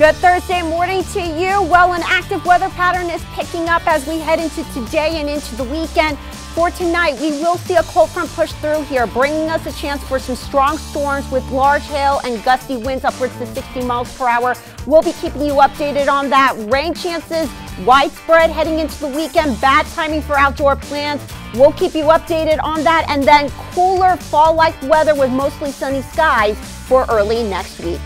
Good Thursday morning to you. Well, an active weather pattern is picking up as we head into today and into the weekend. For tonight, we will see a cold front push through here, bringing us a chance for some strong storms with large hail and gusty winds upwards to 60 miles per hour. We'll be keeping you updated on that. Rain chances widespread heading into the weekend. Bad timing for outdoor plans. We'll keep you updated on that. And then cooler fall-like weather with mostly sunny skies for early next week.